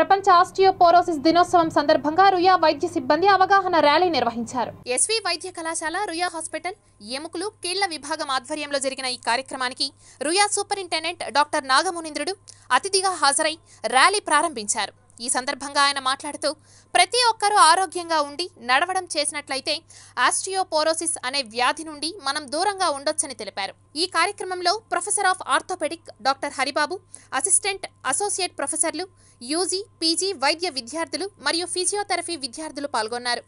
ప్రపంచ ఆస్టియోపోరోసిస్ దినోత్సవం సందర్భంగా రుయా వైద్య సిబ్బంది అవగాహన ర్యాలీ నిర్వహించారు. ఎస్వి వైద్య కళాశాల రుయా హాస్పిటల్ ఎముకలు కీళ్ళ విభాగం ఆధ్వర్యంలో జరిగిన ఈ కార్యక్రమానికి రుయా సూపరింటెండెంట్ డాక్టర్ నాగమునింద్రుడు అతిథిగా హాజరై ర్యాలీ ప్రారంభించారు. ఈ సందర్భంగా ఆయన మాట్లాడుతూ ప్రతి ఒక్కరూ ఆరోగ్యంగా ఉండి నడవడం చేసినట్లయితే ఆస్టియోపోరోసిస్ అనే వ్యాధి నుండి మనం దూరంగా ఉండొచ్చని తెలిపారు. ఈ కార్యక్రమంలో professor of orthopaedic doctor Haribabu assistant associate ప్రొఫెసర్లు యూజీ పీజీ వైద్య విద్యార్థులు మరియు ఫిజియోథెరపీ విద్యార్థులు పాల్గొన్నారు.